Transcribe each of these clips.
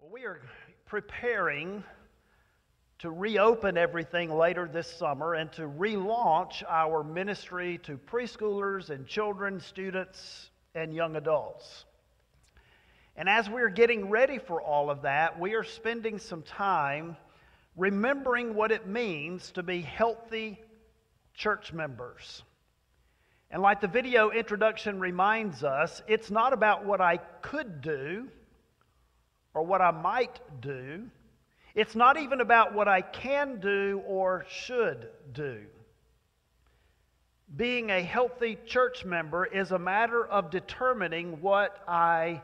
Well, we are preparing to reopen everything later this summer and to relaunch our ministry to preschoolers and children, students, and young adults. And as we're getting ready for all of that, we are spending some time remembering what it means to be healthy church members. And like the video introduction reminds us, it's not about what I could do or what I might do. It's not even about what I can do or should do. Being a healthy church member is a matter of determining what I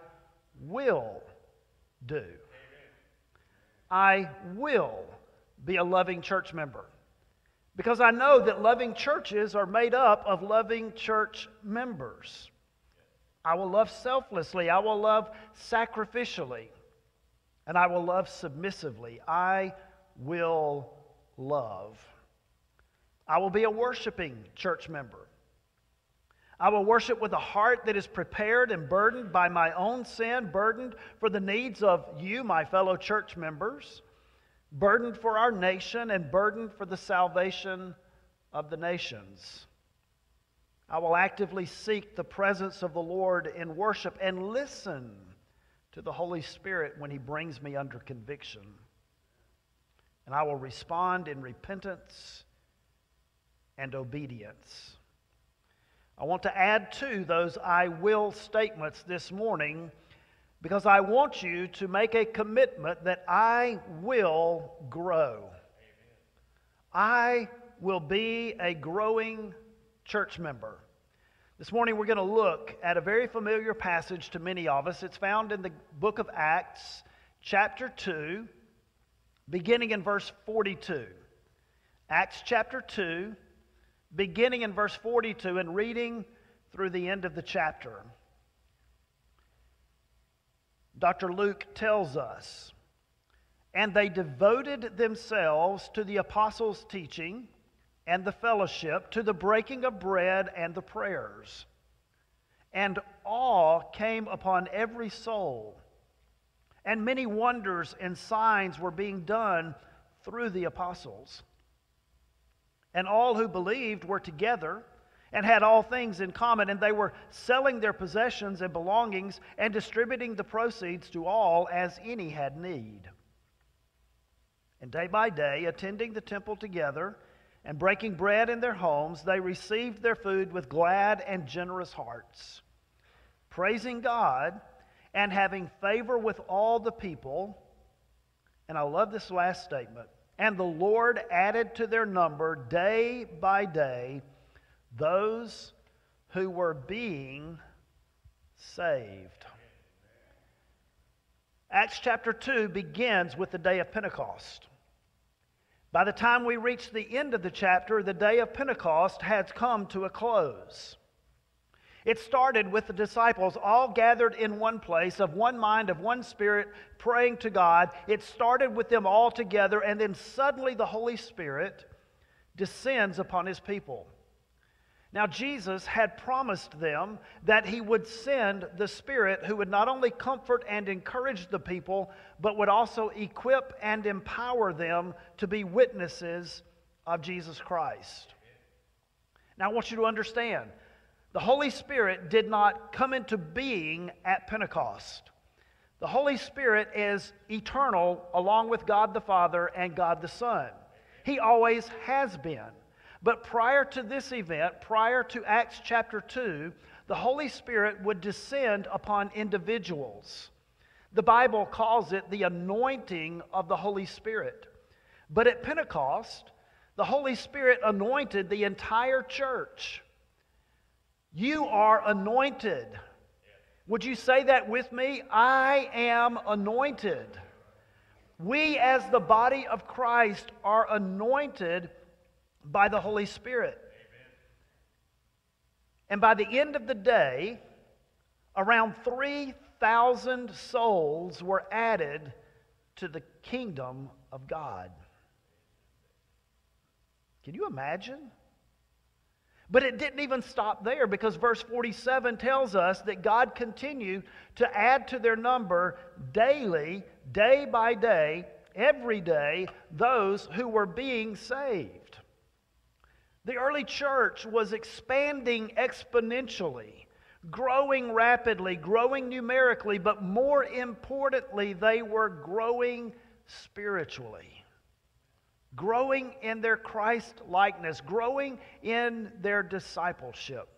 will do. I will be a loving church member. Because I know that loving churches are made up of loving church members. I will love selflessly, I will love sacrificially, and I will love submissively. I will love. I will be a worshiping church member. I will worship with a heart that is prepared and burdened by my own sin, burdened for the needs of you, my fellow church members burdened for our nation and burdened for the salvation of the nations. I will actively seek the presence of the Lord in worship and listen to the Holy Spirit when He brings me under conviction. And I will respond in repentance and obedience. I want to add to those I will statements this morning because I want you to make a commitment that I will grow. I will be a growing church member. This morning we're going to look at a very familiar passage to many of us. It's found in the book of Acts, chapter 2, beginning in verse 42. Acts chapter 2, beginning in verse 42 and reading through the end of the chapter. Dr. Luke tells us, and they devoted themselves to the apostles' teaching and the fellowship, to the breaking of bread and the prayers. And awe came upon every soul, and many wonders and signs were being done through the apostles. And all who believed were together and had all things in common, and they were selling their possessions and belongings and distributing the proceeds to all as any had need. And day by day, attending the temple together and breaking bread in their homes, they received their food with glad and generous hearts, praising God and having favor with all the people. And I love this last statement. And the Lord added to their number day by day those who were being saved. Acts chapter 2 begins with the day of Pentecost. By the time we reach the end of the chapter, the day of Pentecost has come to a close. It started with the disciples all gathered in one place, of one mind, of one spirit, praying to God. It started with them all together, and then suddenly the Holy Spirit descends upon his people. Now, Jesus had promised them that he would send the Spirit who would not only comfort and encourage the people, but would also equip and empower them to be witnesses of Jesus Christ. Now, I want you to understand the Holy Spirit did not come into being at Pentecost. The Holy Spirit is eternal along with God the Father and God the Son. He always has been. But prior to this event, prior to Acts chapter 2, the Holy Spirit would descend upon individuals. The Bible calls it the anointing of the Holy Spirit. But at Pentecost, the Holy Spirit anointed the entire church. You are anointed. Would you say that with me? I am anointed. We, as the body of Christ, are anointed by the Holy Spirit. Amen. And by the end of the day, around 3,000 souls were added to the kingdom of God. Can you imagine? But it didn't even stop there because verse 47 tells us that God continued to add to their number daily, day by day, every day, those who were being saved. The early church was expanding exponentially, growing rapidly, growing numerically, but more importantly, they were growing spiritually growing in their Christ likeness, growing in their discipleship.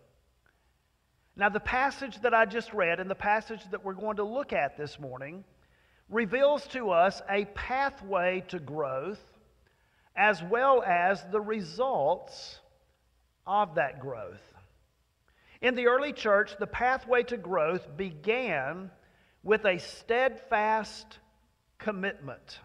Now, the passage that I just read and the passage that we're going to look at this morning reveals to us a pathway to growth as well as the results of that growth. In the early church, the pathway to growth began with a steadfast commitment.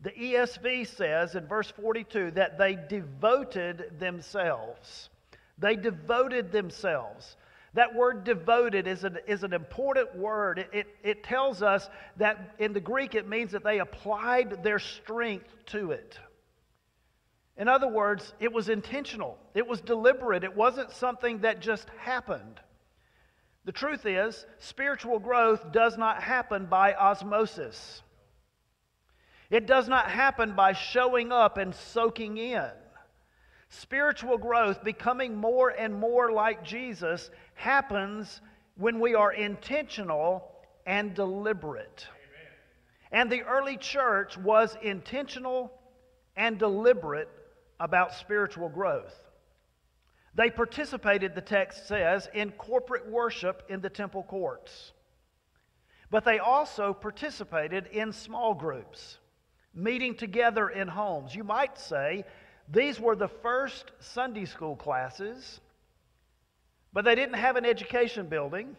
The ESV says in verse 42 that they devoted themselves. They devoted themselves. That word devoted is an, is an important word. It, it, it tells us that in the Greek it means that they applied their strength to it. In other words, it was intentional, it was deliberate, it wasn't something that just happened. The truth is, spiritual growth does not happen by osmosis. It does not happen by showing up and soaking in. Spiritual growth, becoming more and more like Jesus, happens when we are intentional and deliberate. Amen. And the early church was intentional and deliberate about spiritual growth. They participated, the text says, in corporate worship in the temple courts. But they also participated in small groups meeting together in homes. You might say these were the first Sunday school classes, but they didn't have an education building,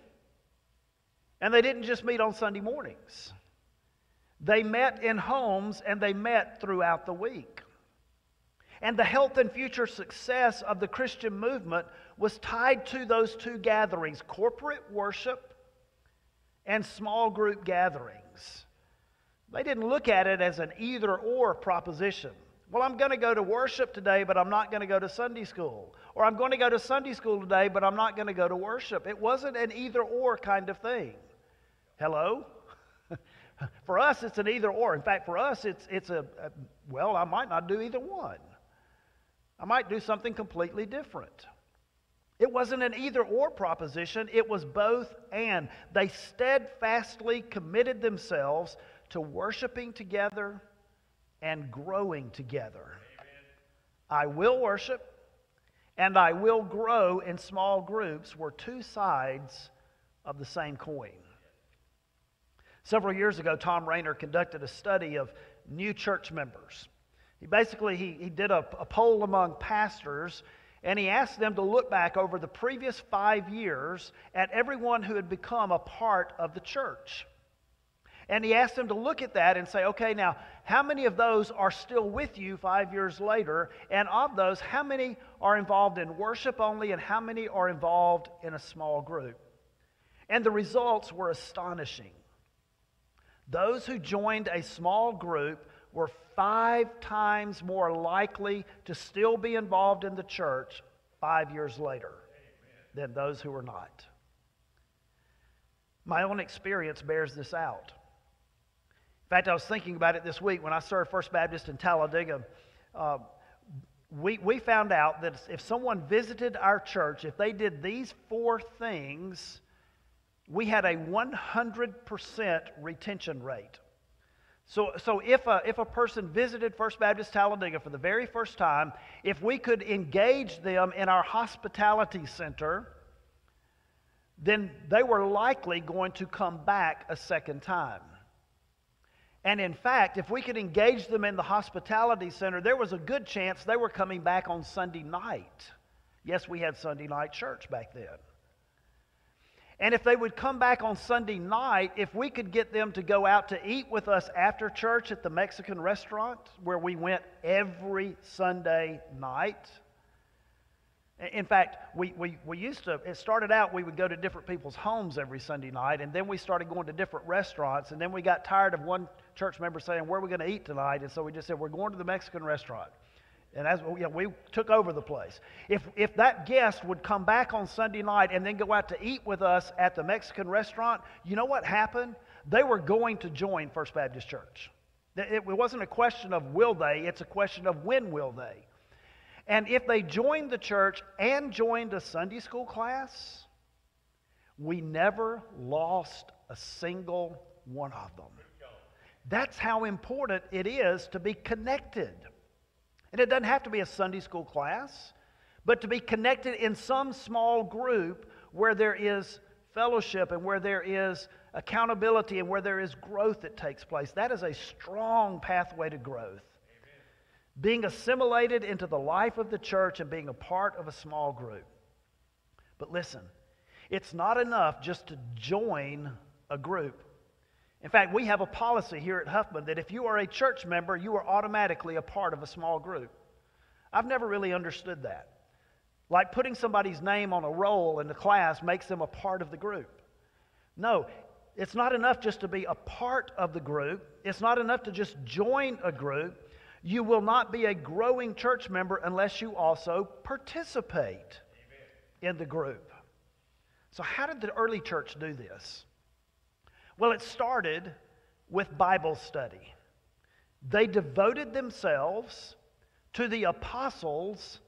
and they didn't just meet on Sunday mornings. They met in homes and they met throughout the week. And the health and future success of the Christian movement was tied to those two gatherings corporate worship and small group gatherings. They didn't look at it as an either or proposition. Well, I'm going to go to worship today, but I'm not going to go to Sunday school. Or I'm going to go to Sunday school today, but I'm not going to go to worship. It wasn't an either or kind of thing. Hello? for us, it's an either or. In fact, for us, it's, it's a, a, well, I might not do either one. I might do something completely different. It wasn't an either or proposition, it was both and. They steadfastly committed themselves to worshiping together and growing together. Amen. I will worship and I will grow in small groups were two sides of the same coin. Several years ago, Thom Rainer conducted a study of new church members. He basically he, he did a, a poll among pastors and he asked them to look back over the previous five years at everyone who had become a part of the church. And he asked them to look at that and say, okay, now, how many of those are still with you five years later? And of those, how many are involved in worship only and how many are involved in a small group? And the results were astonishing. Those who joined a small group were five times more likely to still be involved in the church five years later than those who were not. My own experience bears this out. In fact, I was thinking about it this week when I served First Baptist in Talladega. Uh, we, we found out that if someone visited our church, if they did these four things, we had a 100% retention rate. So, so if, a, if a person visited First Baptist Talladega for the very first time, if we could engage them in our hospitality center, then they were likely going to come back a second time. And in fact, if we could engage them in the hospitality center, there was a good chance they were coming back on Sunday night. Yes, we had Sunday night church back then. And if they would come back on Sunday night, if we could get them to go out to eat with us after church at the Mexican restaurant where we went every Sunday night, in fact, we, we, we used to, it started out, we would go to different people's homes every Sunday night, and then we started going to different restaurants, and then we got tired of one church member saying, Where are we going to eat tonight? And so we just said, We're going to the Mexican restaurant. And as you know, we took over the place. If, if that guest would come back on Sunday night and then go out to eat with us at the Mexican restaurant, you know what happened? They were going to join First Baptist Church. It wasn't a question of will they, it's a question of when will they. And if they joined the church and joined a Sunday school class, we never lost a single one of them. That's how important it is to be connected. And it doesn't have to be a Sunday school class, but to be connected in some small group where there is fellowship and where there is accountability and where there is growth that takes place. That is a strong pathway to growth. Amen. Being assimilated into the life of the church and being a part of a small group. But listen, it's not enough just to join a group. In fact, we have a policy here at Huffman that if you are a church member, you are automatically a part of a small group. I've never really understood that. Like putting somebody's name on a roll in the class makes them a part of the group. No, it's not enough just to be a part of the group. It's not enough to just join a group. You will not be a growing church member unless you also participate Amen. in the group. So, how did the early church do this? Well, it started with Bible study. They devoted themselves to the apostles'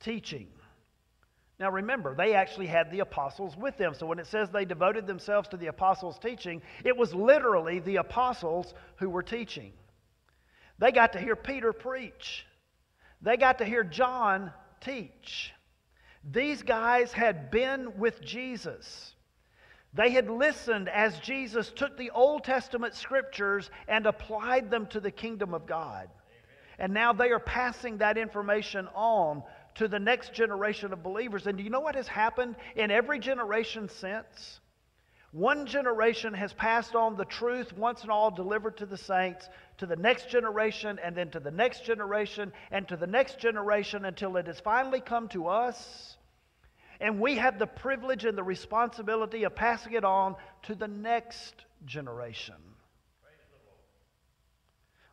teaching. Now remember, they actually had the apostles with them. So when it says they devoted themselves to the apostles' teaching, it was literally the apostles who were teaching. They got to hear Peter preach, they got to hear John teach. These guys had been with Jesus. They had listened as Jesus took the Old Testament scriptures and applied them to the kingdom of God. And now they are passing that information on to the next generation of believers. And do you know what has happened in every generation since? One generation has passed on the truth once and all delivered to the saints, to the next generation, and then to the next generation, and to the next generation until it has finally come to us and we have the privilege and the responsibility of passing it on to the next generation.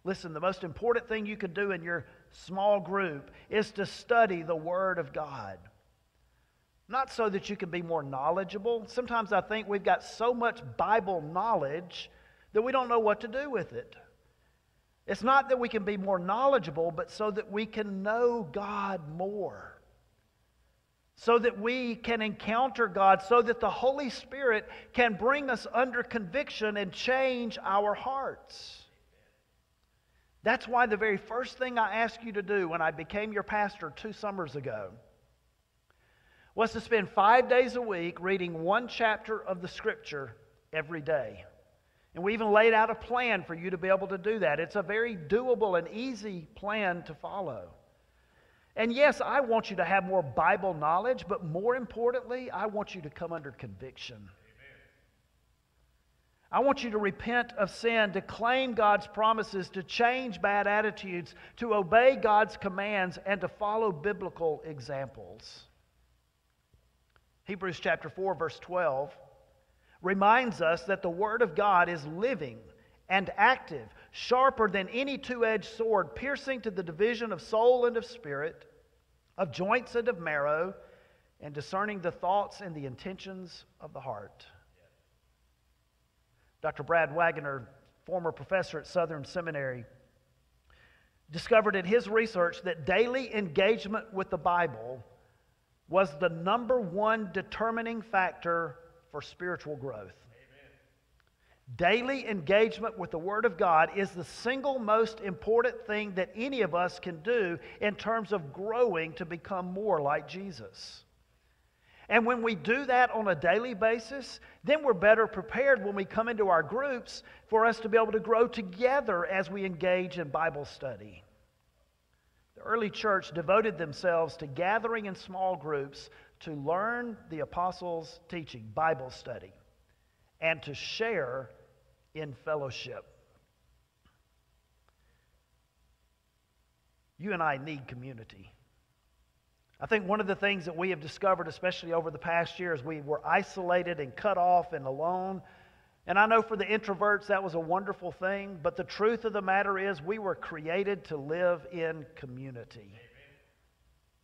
Listen, the most important thing you can do in your small group is to study the Word of God. Not so that you can be more knowledgeable. Sometimes I think we've got so much Bible knowledge that we don't know what to do with it. It's not that we can be more knowledgeable, but so that we can know God more so that we can encounter God, so that the Holy Spirit can bring us under conviction and change our hearts. That's why the very first thing I asked you to do when I became your pastor two summers ago was to spend five days a week reading one chapter of the Scripture every day. And we even laid out a plan for you to be able to do that. It's a very doable and easy plan to follow. And yes, I want you to have more Bible knowledge, but more importantly, I want you to come under conviction. I want you to repent of sin, to claim God's promises, to change bad attitudes, to obey God's commands, and to follow biblical examples. Hebrews chapter 4, verse 12 reminds us that the Word of God is living and active, sharper than any two edged sword, piercing to the division of soul and of spirit, of joints and of marrow, and discerning the thoughts and the intentions of the heart. Dr. Brad Waggoner, former professor at Southern Seminary, discovered in his research that daily engagement with the Bible was the number one determining factor for spiritual growth. Daily engagement with the Word of God is the single most important thing that any of us can do in terms of growing to become more like Jesus. And when we do that on a daily basis, then we're better prepared when we come into our groups for us to be able to grow together as we engage in Bible study. The early church devoted themselves to gathering in small groups to learn the apostles' teaching, Bible study, and to share in fellowship. You and I need community. I think one of the things that we have discovered, especially over the past year, is we were isolated and cut off and alone. And I know for the introverts that was a wonderful thing, but the truth of the matter is we were created to live in community. Amen.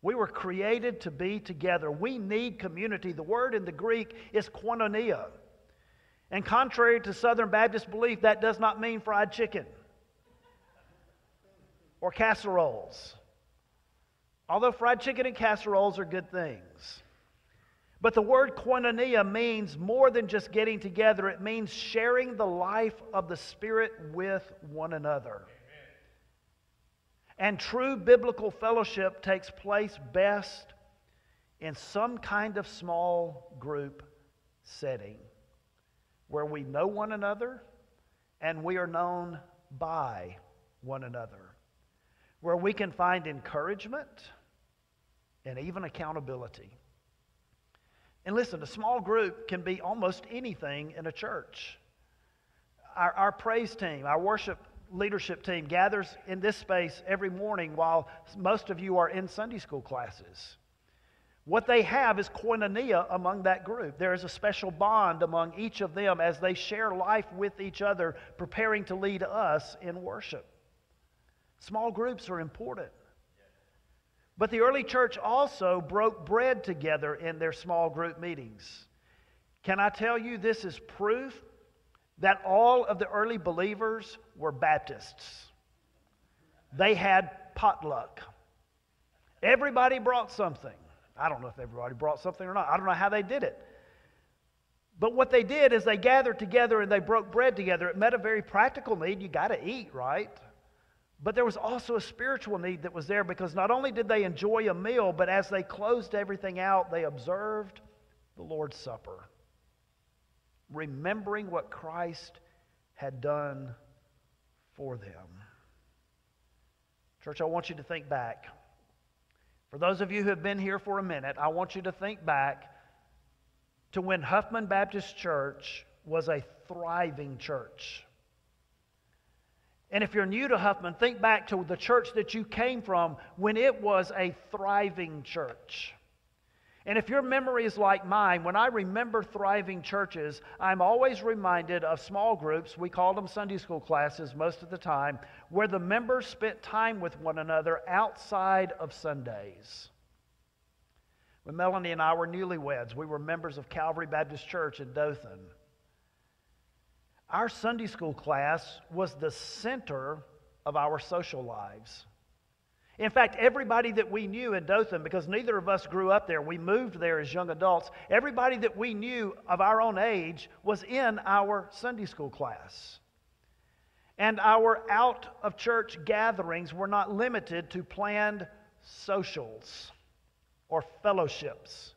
We were created to be together. We need community. The word in the Greek is koinonia. And contrary to Southern Baptist belief, that does not mean fried chicken or casseroles. Although fried chicken and casseroles are good things. But the word koinonia means more than just getting together, it means sharing the life of the Spirit with one another. And true biblical fellowship takes place best in some kind of small group setting where we know one another and we are known by one another, where we can find encouragement and even accountability. And listen, a small group can be almost anything in a church. Our, our praise team, our worship leadership team gathers in this space every morning while most of you are in Sunday school classes. What they have is koinonia among that group. There is a special bond among each of them as they share life with each other, preparing to lead us in worship. Small groups are important. But the early church also broke bread together in their small group meetings. Can I tell you this is proof that all of the early believers were Baptists? They had potluck. Everybody brought something. I don't know if everybody brought something or not. I don't know how they did it. But what they did is they gathered together and they broke bread together. It met a very practical need. You got to eat, right? But there was also a spiritual need that was there because not only did they enjoy a meal, but as they closed everything out, they observed the Lord's Supper, remembering what Christ had done for them. Church, I want you to think back. For those of you who have been here for a minute, I want you to think back to when Huffman Baptist Church was a thriving church. And if you're new to Huffman, think back to the church that you came from when it was a thriving church. And if your memory is like mine, when I remember thriving churches, I'm always reminded of small groups, we called them Sunday school classes most of the time, where the members spent time with one another outside of Sundays. When Melanie and I were newlyweds, we were members of Calvary Baptist Church in Dothan. Our Sunday school class was the center of our social lives. In fact, everybody that we knew in Dothan, because neither of us grew up there, we moved there as young adults, everybody that we knew of our own age was in our Sunday school class. And our out of church gatherings were not limited to planned socials or fellowships.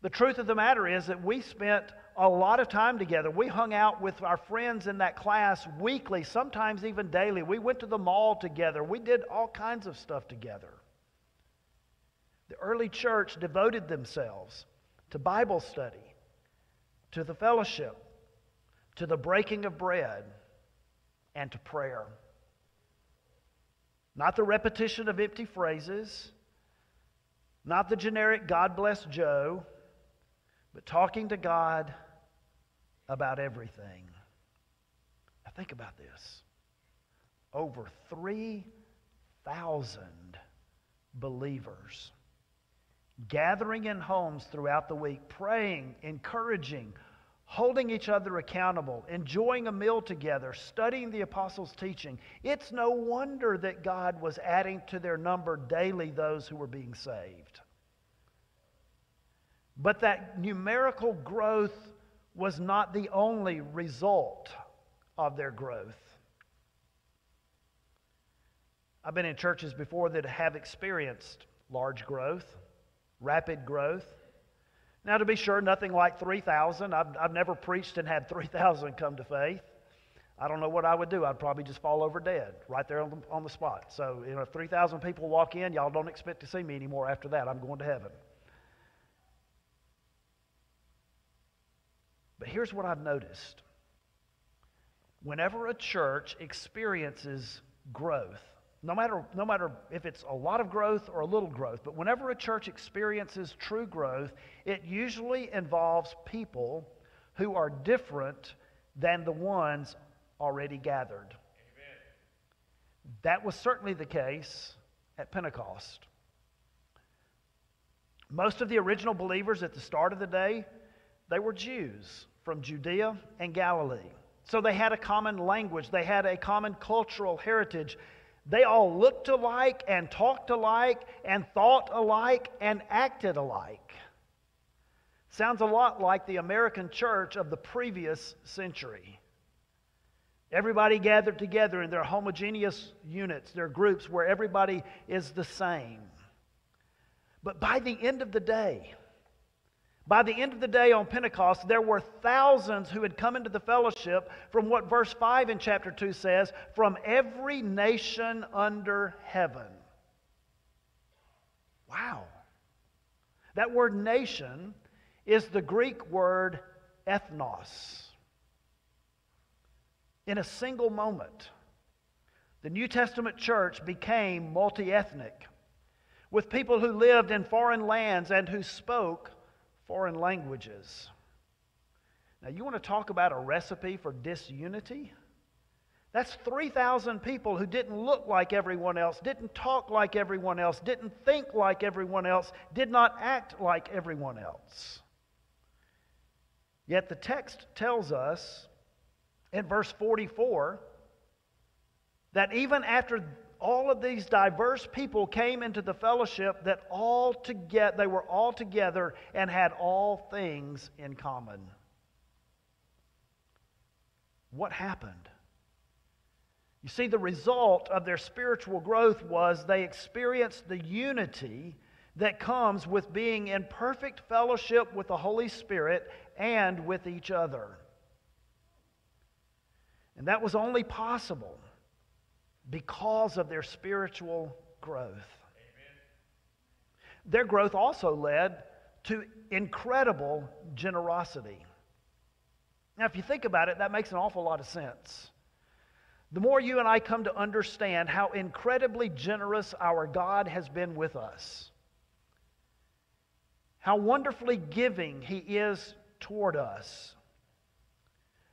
The truth of the matter is that we spent a lot of time together. We hung out with our friends in that class weekly, sometimes even daily. We went to the mall together. We did all kinds of stuff together. The early church devoted themselves to Bible study, to the fellowship, to the breaking of bread, and to prayer. Not the repetition of empty phrases, not the generic God bless Joe but talking to God about everything. Now, think about this over 3,000 believers gathering in homes throughout the week, praying, encouraging, holding each other accountable, enjoying a meal together, studying the apostles' teaching. It's no wonder that God was adding to their number daily those who were being saved. But that numerical growth was not the only result of their growth. I've been in churches before that have experienced large growth, rapid growth. Now, to be sure, nothing like 3,000. I've, I've never preached and had 3,000 come to faith. I don't know what I would do. I'd probably just fall over dead right there on the, on the spot. So, you know, if 3,000 people walk in, y'all don't expect to see me anymore after that. I'm going to heaven. But here's what I've noticed whenever a church experiences growth, no matter, no matter if it's a lot of growth or a little growth, but whenever a church experiences true growth, it usually involves people who are different than the ones already gathered. Amen. That was certainly the case at Pentecost. Most of the original believers at the start of the day, they were Jews from Judea and Galilee. So they had a common language, they had a common cultural heritage. They all looked alike and talked alike and thought alike and acted alike. Sounds a lot like the American church of the previous century. Everybody gathered together in their homogeneous units, their groups where everybody is the same. But by the end of the day, by the end of the day on Pentecost, there were thousands who had come into the fellowship from what verse 5 in chapter 2 says from every nation under heaven. Wow. That word nation is the Greek word ethnos in a single moment, the New Testament church became multi ethnic, with people who lived in foreign lands and who spoke foreign languages. Now, you want to talk about a recipe for disunity? That's 3,000 people who didn't look like everyone else, didn't talk like everyone else, didn't think like everyone else, did not act like everyone else. Yet the text tells us in verse 44 that even after all of these diverse people came into the fellowship that all together they were all together and had all things in common. What happened? You see the result of their spiritual growth was they experienced the unity that comes with being in perfect fellowship with the holy spirit and with each other. And that was only possible because of their spiritual growth. Amen. Their growth also led to incredible generosity. Now, if you think about it, that makes an awful lot of sense. The more you and I come to understand how incredibly generous our God has been with us, how wonderfully giving He is toward us,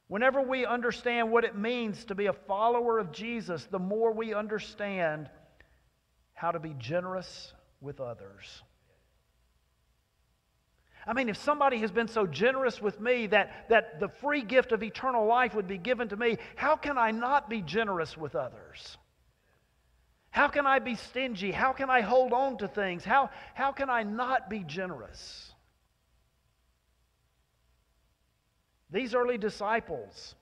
Whenever we understand what it means to be a follower of Jesus, the more we understand how to be generous with others. I mean, if somebody has been so generous with me that, that the free gift of eternal life would be given to me, how can I not be generous with others? How can I be stingy? How can I hold on to things? How, how can I not be generous? These early disciples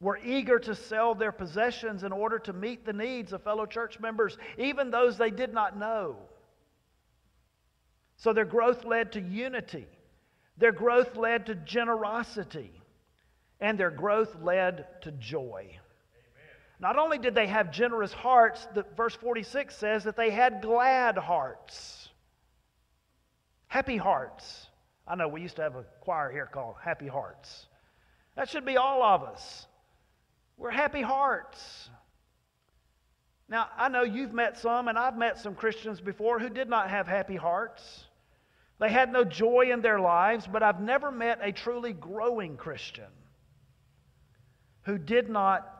were eager to sell their possessions in order to meet the needs of fellow church members, even those they did not know. So their growth led to unity, their growth led to generosity, and their growth led to joy. Amen. Not only did they have generous hearts, the, verse 46 says that they had glad hearts, happy hearts. I know we used to have a choir here called Happy Hearts. That should be all of us. We're happy hearts. Now, I know you've met some, and I've met some Christians before who did not have happy hearts. They had no joy in their lives, but I've never met a truly growing Christian who did not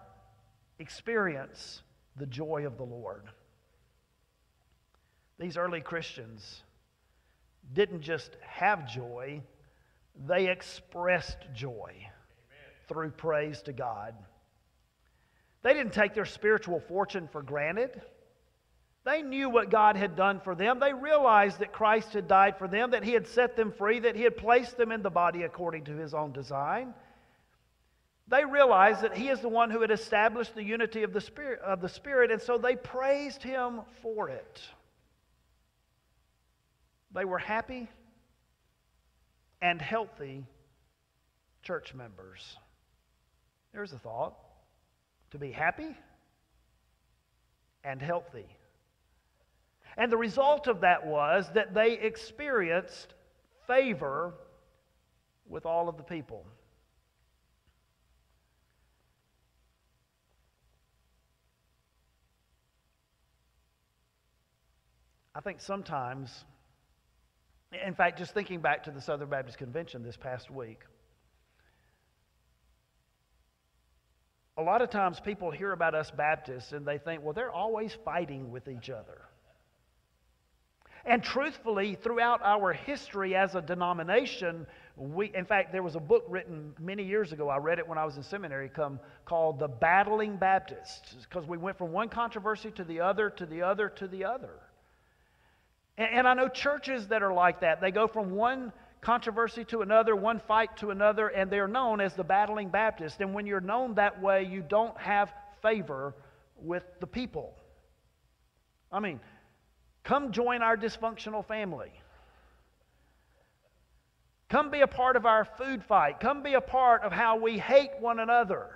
experience the joy of the Lord. These early Christians didn't just have joy, they expressed joy through praise to God. They didn't take their spiritual fortune for granted. They knew what God had done for them. They realized that Christ had died for them, that He had set them free, that He had placed them in the body according to His own design. They realized that He is the one who had established the unity of the Spirit, of the Spirit and so they praised Him for it. They were happy and healthy church members. There's a thought. To be happy and healthy. And the result of that was that they experienced favor with all of the people. I think sometimes, in fact, just thinking back to the Southern Baptist Convention this past week, a lot of times people hear about us Baptists and they think, well, they're always fighting with each other. And truthfully, throughout our history as a denomination, we, in fact, there was a book written many years ago. I read it when I was in seminary come, called The Battling Baptists, because we went from one controversy to the other, to the other, to the other. And, and I know churches that are like that. They go from one controversy to another, one fight to another, and they're known as the Battling Baptist. And when you're known that way, you don't have favor with the people. I mean, come join our dysfunctional family. Come be a part of our food fight. Come be a part of how we hate one another.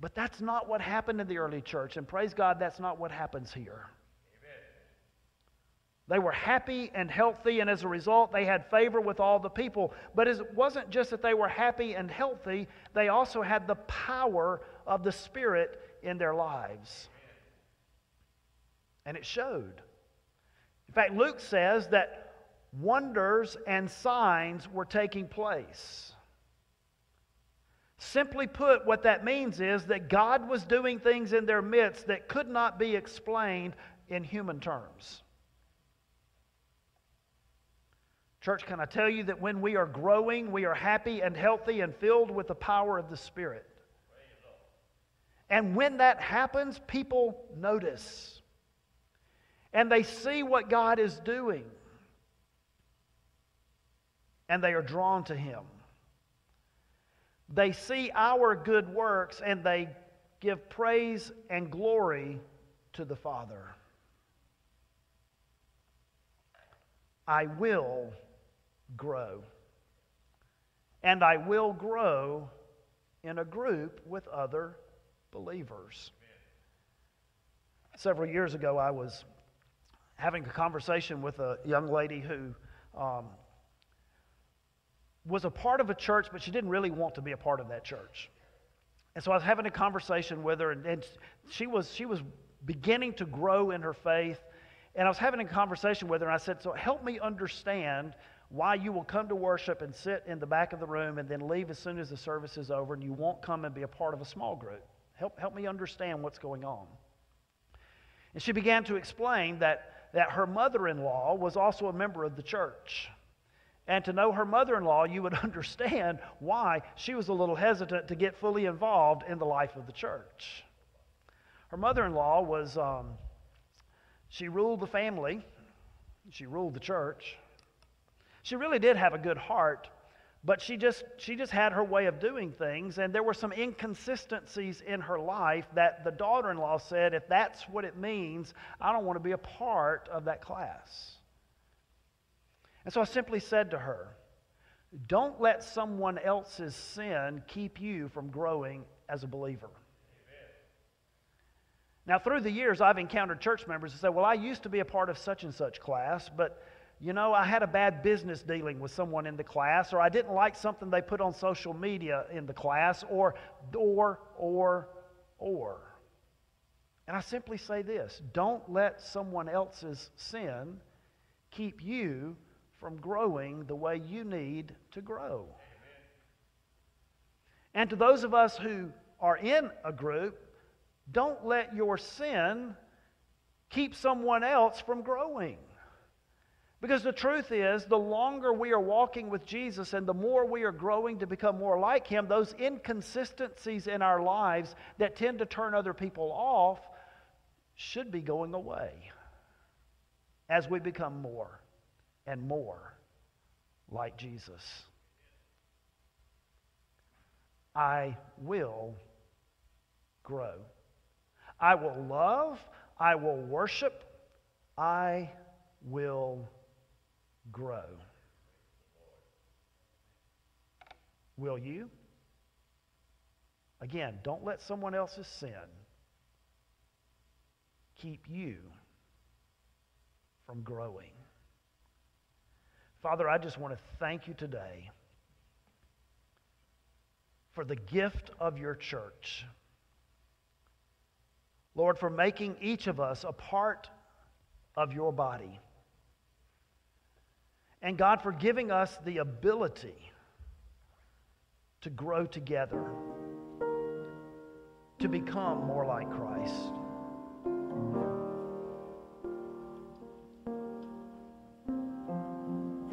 But that's not what happened in the early church, and praise God, that's not what happens here. They were happy and healthy, and as a result, they had favor with all the people. But it wasn't just that they were happy and healthy, they also had the power of the Spirit in their lives. And it showed. In fact, Luke says that wonders and signs were taking place. Simply put, what that means is that God was doing things in their midst that could not be explained in human terms. Church, can I tell you that when we are growing, we are happy and healthy and filled with the power of the Spirit? And when that happens, people notice. And they see what God is doing. And they are drawn to Him. They see our good works and they give praise and glory to the Father. I will grow. And I will grow in a group with other believers. Several years ago, I was having a conversation with a young lady who um, was a part of a church, but she didn't really want to be a part of that church. And so I was having a conversation with her, and, and she, was, she was beginning to grow in her faith. And I was having a conversation with her, and I said, So help me understand why you will come to worship and sit in the back of the room and then leave as soon as the service is over and you won't come and be a part of a small group. Help, help me understand what's going on. And she began to explain that, that her mother in law was also a member of the church. And to know her mother in law, you would understand why she was a little hesitant to get fully involved in the life of the church. Her mother in law was, um, she ruled the family, she ruled the church, she really did have a good heart, but she just, she just had her way of doing things, and there were some inconsistencies in her life that the daughter in law said, if that's what it means, I don't want to be a part of that class. And so I simply said to her, Don't let someone else's sin keep you from growing as a believer. Now, through the years, I've encountered church members who say, Well, I used to be a part of such and such class, but you know, I had a bad business dealing with someone in the class, or I didn't like something they put on social media in the class, or, or, or, or. And I simply say this don't let someone else's sin keep you from growing the way you need to grow. And to those of us who are in a group, don't let your sin keep someone else from growing. Because the truth is, the longer we are walking with Jesus and the more we are growing to become more like Him, those inconsistencies in our lives that tend to turn other people off should be going away as we become more and more like Jesus. I will grow. I will love. I will worship. I will grow. Will you? Again, don't let someone else's sin keep you from growing. Father, I just want to thank you today for the gift of your church. Lord, for making each of us a part of your body. And God, for giving us the ability to grow together, to become more like Christ.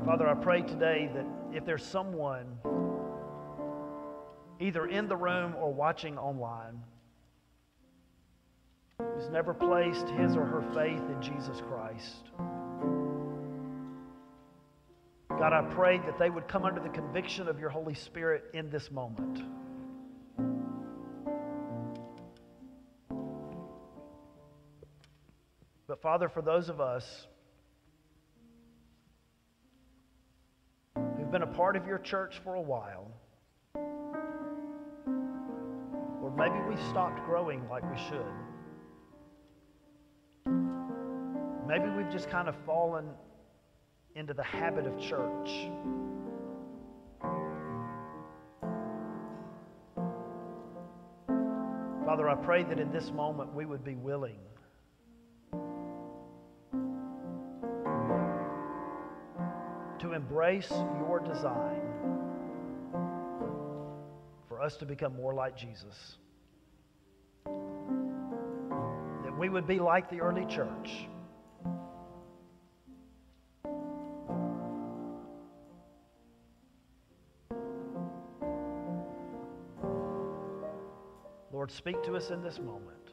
Father, I pray today that if there's someone either in the room or watching online who's never placed his or her faith in Jesus Christ, God, I pray that they would come under the conviction of your Holy Spirit in this moment. But Father, for those of us who've been a part of your church for a while, or maybe we've stopped growing like we should. Maybe we've just kind of fallen into the habit of church. Father, I pray that in this moment we would be willing to embrace your design for us to become more like Jesus. That we would be like the early church. Speak to us in this moment.